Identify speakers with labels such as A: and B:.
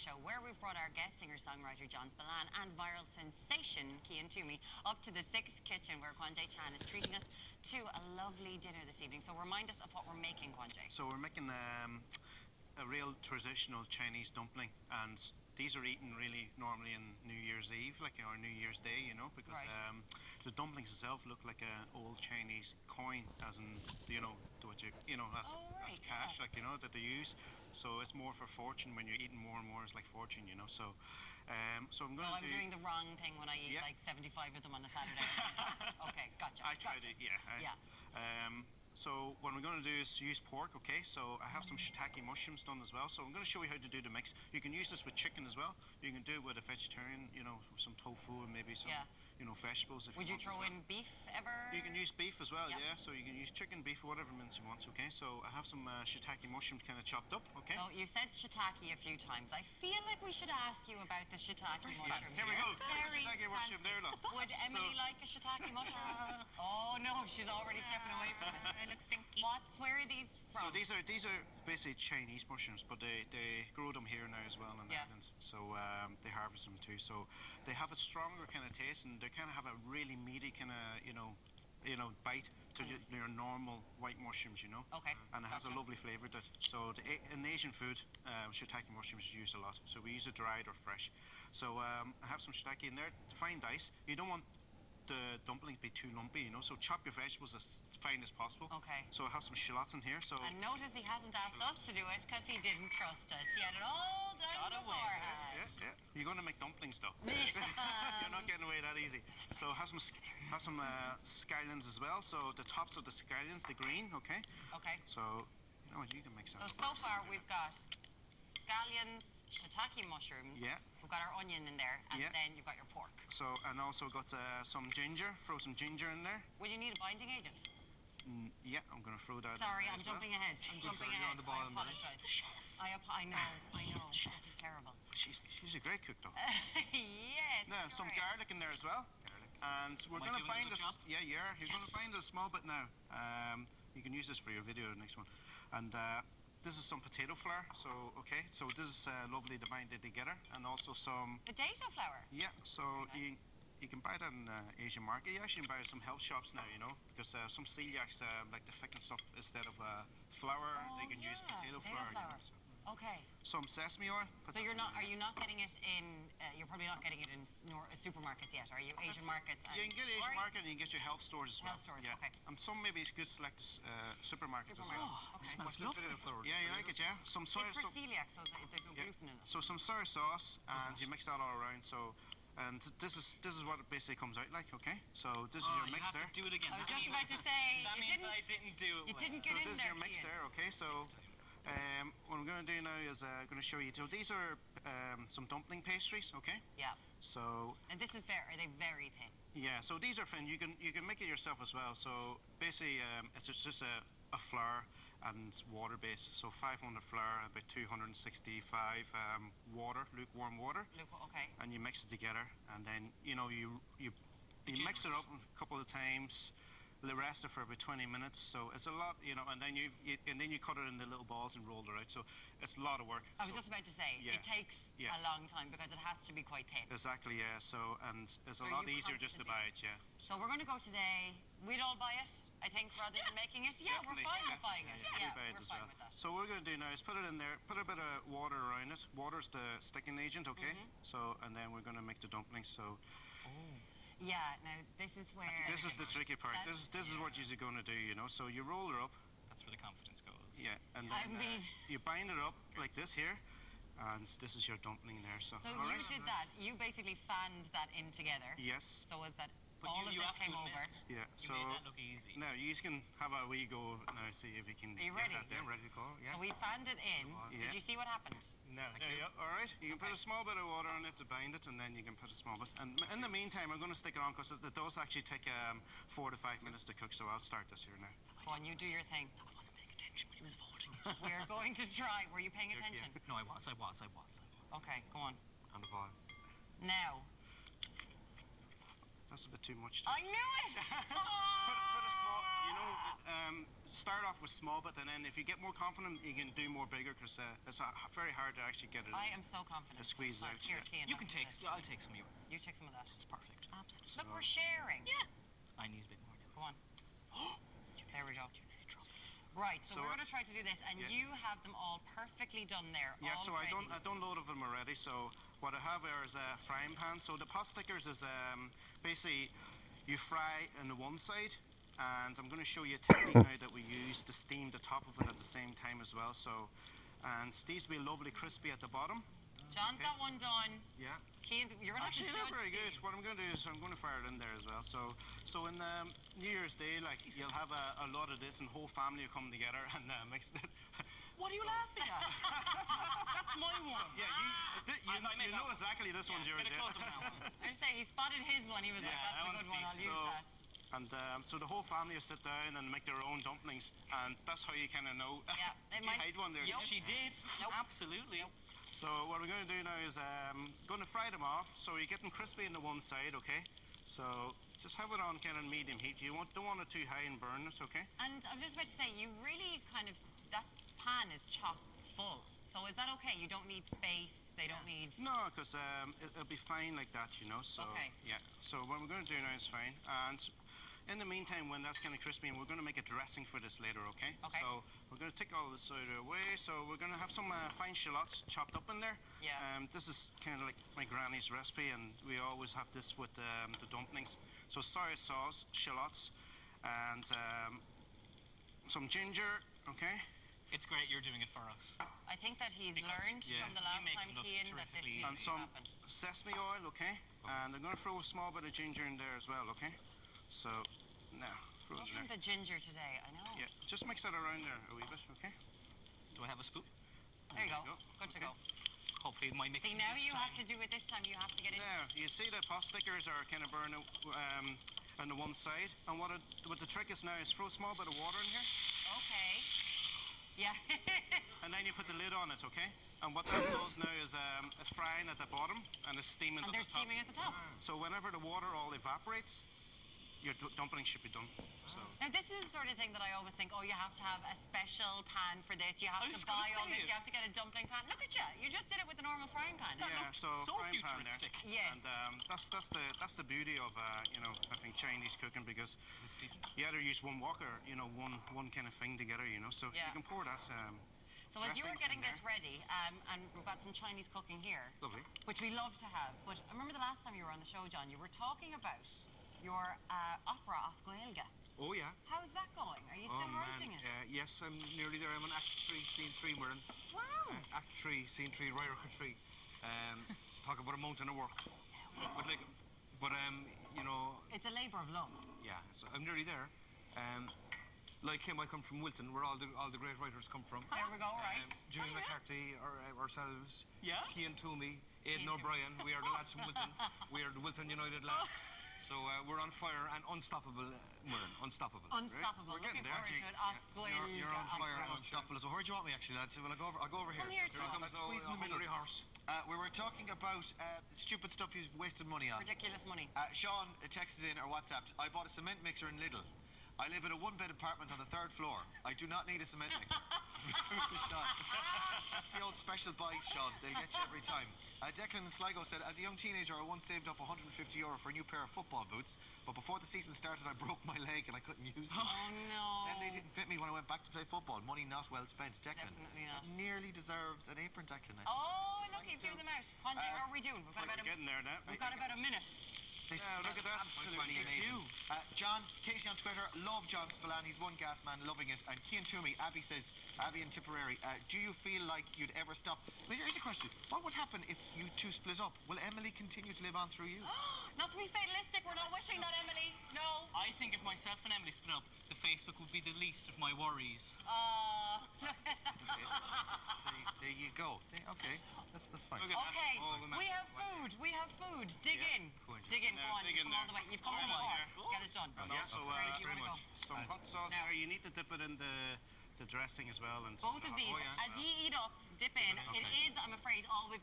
A: show where we've brought our guest singer-songwriter John Spillane and viral sensation Cian Toomey up to the Sixth Kitchen where Kwanghi Chan is treating us to a lovely dinner this evening. So remind us of what we're making, Kwon-Jae.
B: So we're making um, a real traditional Chinese dumpling and these are eaten really normally in New Year's Eve, like or New Year's Day, you know, because
A: right.
B: um, the dumplings itself look like an old Chinese coin, as in, you know, what you, you know, as,
A: oh, right,
B: as cash,
A: yeah.
B: like you know, that they use. So it's more for fortune when you're eating more and more. It's like fortune, you know. So, um, so I'm going
A: to.
B: So I'm
A: doing the wrong thing when I eat
B: yeah.
A: like 75 of them on a Saturday. okay, gotcha.
B: I tried
A: gotcha.
B: it, yeah. I,
A: yeah.
B: Um, so what we're going to do is use pork, okay? So I have some shiitake mushrooms done as well. So I'm going to show you how to do the mix. You can use this with chicken as well. You can do it with a vegetarian, you know, some tofu and maybe some,
A: Yeah.
B: You know, vegetables. If
A: Would you
B: want
A: throw in beef ever?
B: You can use beef as well,
A: Yep.
B: yeah. So you can use chicken, beef, whatever mince you want, okay? So I have some uh, shiitake mushrooms kind of chopped up, okay?
A: So you said shiitake a few times. I feel like we should ask you about the shiitake mushroom.
B: Here we go.
A: Very
B: the shiitake mushroom
A: fancy.
B: there, look.
A: Would Emily
B: So-
A: like a shiitake mushroom? oh no, she's already stepping away from it.
C: It looks stinky.
A: What's where are these from?
B: So these are these are basically Chinese mushrooms, but they, they grow them here now as well in
A: Yeah.
B: Ireland. So um, they harvest them too. So they have a stronger kind of taste, and they kind of have a really meaty kind of you know, you know bite to your, your normal white mushrooms, you know.
A: Okay,
B: And it has
A: gotcha.
B: a lovely flavour to it. So the, in Asian food, uh, shiitake mushrooms is used a lot. So we use it dried or fresh. So um, I have some shiitake in there, fine dice. You don't want the dumplings to be too lumpy, you know. So chop your vegetables as fine as possible.
A: Okay.
B: So I have some shallots in here. So
A: And notice he hasn't asked us to do it because he didn't trust us. He had it all done
C: Got
A: beforehand.
B: Yeah, yeah. You're going to make dumplings, though. You're not getting away that easy. So have some sc- have some uh, scallions as well. So the tops of the scallions, the green, okay.
A: Okay.
B: So you know what, you can mix
A: So so far we've got scallions, shiitake mushrooms.
B: Yeah.
A: We've got our onion in there, and
B: Yeah.
A: then you've got your pork.
B: So and also got uh, some ginger. Throw some ginger in there.
A: Will you need a binding agent?
B: Mm, yeah, I'm going to throw that. in
A: Sorry,
B: there
A: I'm
B: as well.
A: jumping ahead. I'm
B: Just
A: jumping
B: you're on
A: ahead.
B: the ball,
A: I I, ap- I know, I know. This is terrible.
B: She's, she's a great cook, though.
A: yes.
B: Now some
A: correct.
B: garlic in there as well. And we're going to
C: doing a
B: this. Yeah, yeah. You're going to find a small bit now. Um, you can use this for your video, the next one. And uh, this is some potato flour. So okay, so this is uh, lovely to bind it together, and also some.
A: Potato flour.
B: Yeah, so
A: Very
B: you you can buy that in uh, Asian market. You actually can buy it in some health shops now, you know, because uh, some celiacs uh, like to thicken stuff instead of uh, flour.
A: Oh,
B: they can use potato,
A: potato
B: flour. you know, so.
A: Okay.
B: Some sesame oil. put
A: So you're not? Are you not getting it in? Uh, you're probably not getting it in nor, uh, supermarkets yet, are you? Asian markets. And,
B: You can get
A: or
B: Asian
A: you-
B: market and you can get your health stores as well.
A: Health stores,
B: yeah.
A: okay.
B: And some maybe it's good select uh, supermarkets, as well.
C: Oh,
A: okay.
C: it smells lovely.
B: flour? Yeah, you like it, yeah? Some soy
A: It's for
B: so-
A: celiac, so there's no
B: yeah.
A: gluten in it.
B: So some soy sauce and you mix that all around. So and this is this is what it basically comes out like, okay? So this is
C: Oh,
B: your
C: you
B: mix
C: have to do it again.
A: I was just about to say
C: That
A: you
C: means
A: didn't.
C: I didn't do it
A: you
C: well.
A: didn't
B: So
A: get in
B: this is your mixer. Okay? So um, what I'm going to do now is uh, going to show you. So these are um, some dumpling pastries, okay?
A: Yeah.
B: So
A: And this is fair. Are they very thin?
B: Yeah, so these are thin. You can you can make it yourself as well. So basically, um, it's just, a, a flour and water base. So 500 flour, about 265 um, water, lukewarm water,
A: Luke, okay.
B: and you mix it together. And then you know you you you mix it up a couple of times. The rest it for about 20 minutes. So it's a lot, you know. And then you, you and then you cut it into little balls and roll it out. So it's a lot of work.
A: I was
B: So-
A: just about to say
B: Yeah.
A: it takes
B: Yeah.
A: a long time because it has to be quite thin.
B: Exactly, yeah. So and it's
A: So
B: a lot easier just to buy it, yeah.
A: So we're going to go today. We'd all buy it, I think, rather than making it. Yeah, we're
B: Definitely,
A: fine with buying it.
B: yeah. We
A: we're
B: as
A: fine
B: well.
A: with that.
B: So what we're going to do now is put it in there, put a bit of water around it. Water's the sticking agent, okay?
A: Mm-hmm.
B: So and then we're going to make the dumplings. So
A: Yeah. Now this is where
B: this is the tricky part. This is
A: That's-
B: this is what you're going to do, you know. So you roll her up,
C: That's where the confidence goes.
B: yeah, and
A: I
B: then uh,
A: mean-
B: you bind it up like this here, and this is your dumpling there. So,
A: So you
B: right?
A: did that. You basically fanned that in together.
B: Yes.
A: So was that
C: But
A: all
C: you,
A: of
C: you
A: this
C: have
A: came
C: to
A: over?
C: admit,
B: Yeah.
C: You
B: So
C: made that look easy.
B: now you can have a wee go now. See if you can.
A: Are you
B: get
A: ready?
B: That there.
D: Yeah, ready to go. Yeah.
A: So we fanned it in.
B: Yeah.
A: Did you see what happened?
B: No, there you go. All right, you can put a small bit of water on it to bind it, and then you can put a small bit. And in the meantime, I'm going to stick it on because it, it does actually take um, four to five minutes to cook. So I'll start this here now.
A: Go on, you do your thing.
C: I wasn't paying attention when he was folding.
A: We're going to try. Were you paying attention?
C: no, I was, I was, I was, I was.
A: Okay, go on.
D: On the ball.
A: Now.
B: That's a bit too much. To...
A: I knew it!
B: Put, put bit of small, you know, um, start off with small but then if you get more confident, you can do more bigger because uh, it's uh, very hard to actually get it.
A: I am so confident.
B: The squeeze
A: Right,
B: out,
A: Here,
B: yeah.
A: Cian,
C: You can take.
A: of.
C: I'll take some of you.
A: You take some of that.
C: It's perfect.
A: Absolutely. Look, we're sharing.
C: Yeah. I need a bit more.
A: Go on. There we go. Right, so,
B: So,
A: we're going to try to do this, and
B: yeah.
A: you have them all perfectly done there.
B: Yeah, so I
A: ready.
B: done I done load of them already. So what I have here is a frying pan. So the pot stickers is um, basically you fry on the one side, and I'm going to show you a technique now that we use to steam the top of it at the same time as well. So, and these will be lovely crispy at the bottom.
A: John's
B: Okay.
A: got one done.
B: Yeah.
A: Cian's, you're going to have
B: Actually,
A: to
B: they're
A: judge
B: very good.
A: these.
B: What I'm going to do is I'm going to fire it in there as well. So, so in um, New Year's Day, like you'll have a, a lot of this, and whole family will come together and uh, mix it.
C: What are you laughing at? that's, that's my one.
B: yeah, you, th- you,
C: I- I
B: you know
C: one.
B: exactly this one's yours.
C: get a
B: Yeah.
C: close-up.
A: I just say he spotted his one. He was like, "That's
C: that
A: a good one. I'll
C: decent.
A: use
B: So-
A: that."
B: And um, so the whole family will sit down and make their own dumplings, and that's how you kind of know.
A: Yeah, they might-
B: hide one there?
C: Yep, she did.
A: Nope.
C: Absolutely.
A: Nope.
B: So what we're going to do now is um, going to fry them off. So you get them crispy on the one side, okay? So just have it on kind of medium heat. You want, don't want it too high and burn it, okay?
A: And I was just about to say, you really kind of that pan is chock full. So is that okay? You don't need space. They don't need.
B: No, because um, it, it'll be fine like that, you know. So
A: Okay.
B: yeah. So what we're going to do now is fine. And in the meantime, when that's kind of crispy, and we're going to make a dressing for this later, okay?
A: Okay.
B: So we're going to take all this out away. So we're going to have some uh, fine shallots chopped up in there.
A: Yeah.
B: Um, this is kind of like my granny's recipe, and we always have this with um, the dumplings. So soy sauce, shallots, and um, some ginger, okay?
C: It's great you're doing it for us.
A: I think that he's
C: Because,
A: learned
B: yeah,
A: from the last time,
C: he look
A: Cian, that this
C: terrifically
A: needs
B: and
A: to
B: some
A: happen.
B: sesame oil, okay? And I'm going to throw a small bit of ginger in there as well, okay? So, now, throw it in there.
A: the ginger today. I know.
B: Yeah, just mix that around there a wee bit, okay?
C: Do I have a spoon?
A: There you go.
B: Go.
A: Good to go.
C: Hopefully my mix
A: See, now you have to do it this time. You have to get it.
B: Now, you see the pot stickers are kind of burning um, on the one side. And what, it, what the trick is now is throw a small bit of water in here,
A: Okay. Yeah.
B: and then you put the lid on it, okay? And what that does now is um, it's frying at the bottom and it's steaming
A: and
B: at
A: they're steaming at the top.
B: So whenever the water all evaporates, your d- dumpling should be done. So.
A: Now, this is the sort of thing that I always think, oh, you have to have a special pan for this. You have to
C: was just gonna
A: buy all this.
C: it.
A: You have to get a dumpling pan. Look at you. You just did it with a normal frying pan.
C: That
B: Yeah, so,
C: so
B: frying pan
C: futuristic.
A: Yes.
B: And um, that's that's the that's the beauty of uh, you know I think Chinese cooking because
C: Is this decent?
B: you either use one wok or you know one one kind of thing together you know so
A: Yeah.
B: you can pour that. Um,
A: So as you were getting this ready, um, and we've got some Chinese cooking here,
B: Lovely.
A: which we love to have. But I remember the last time you were on the show, John, you were talking about your uh, opera Oscoelga.
D: Oh yeah.
A: How's that going? Are you
D: Oh
A: still
D: man.
A: it?
D: Uh, yes, I'm nearly there. I'm on Act Three, Scene Three, Murin.
A: Wow.
D: Uh, act Three, Scene Three, Ryerka Three. Um, talk about a mountain of work. But like, but um, you know,
A: It's a labour of love.
D: yeah. So I'm nearly there. Um, like him, I come from Wilton, where all the all the great writers come from.
A: There we go, right.
D: Um, Jimmy
C: Oh, yeah.
D: McCarthy, our, ourselves,
C: Yeah?
D: Cian Toomey, Aidan O'Brien. We are the lads from Wilton. We are the Wilton United lads. So uh, we're on fire and unstoppable, uh, Murin, unstoppable.
A: Unstoppable.
B: We're
A: Looking
B: getting there.
A: forward to it.
E: Yeah,
A: Oscoelga.
E: You're, you're on fire,
A: Oscoelga.
E: unstoppable. So where do you want me actually, lads? Well, I'll go over, I'll go over here.
A: Come here,
E: So,
A: Tom.
E: let's
D: So,
E: squeeze in
D: uh,
E: the middle.
D: hungry horse.
E: Uh, we were talking about uh, stupid stuff you've wasted money on.
A: Ridiculous money.
E: Uh, Sean texted in or WhatsApped, I bought a cement mixer in Lidl. I live in a one-bed apartment on the third floor. I do not need a cement mixer. Sean. That's the old special buy, Sean. They get you every time. Uh, Declan in Sligo said, as a young teenager, I once saved up 150 euro for a new pair of football boots, but before the season started, I broke my leg and I couldn't use them.
A: Oh no.
E: Then they didn't fit me when I went back to play football. Money not well spent. Declan.
A: Definitely not.
E: That nearly deserves an apron, Declan. I think.
A: Oh, look, he's giving them out. Ponte, how are we doing? We've got
B: we're
A: about a,
B: getting there now.
A: we've got about a minute.
E: They
B: Yeah, look at that.
E: Absolutely
B: Look
E: amazing.
B: you.
E: Uh, John, Casey on Twitter, love John Spillane. He's one gas man, loving it. And Cian Toomey, Abby says, Abby and Tipperary, uh, do you feel like you'd ever stop? Well, here's a question. What would happen if you two split up? Will Emily continue to live on through you?
A: Not to be fatalistic, we're not wishing that, Emily. No.
C: I think if myself and Emily split up, the Facebook would be the least of my worries.
A: Uh,
E: there, there you go. There- okay, that's, that's fine.
B: Look at that.
A: okay,
B: Oh,
A: we have food. We have food. Dig
B: Yeah.
A: in.
E: Go on,
A: Dig in.
B: Yeah,
A: Go on.
B: dig
A: You've
B: in
A: come all
B: there.
A: the way. You've come
B: Try
A: all the way. Get it done.
B: And also uh,
A: Where do you
E: very
A: want go?
E: much.
B: some hot sauce
A: Now-
B: here. You need to dip it in the the dressing as well. And
A: Both of these,
B: Oh, yeah.
A: as ye eat up, dip in. It
E: Okay.
A: is, I'm afraid, all we've got.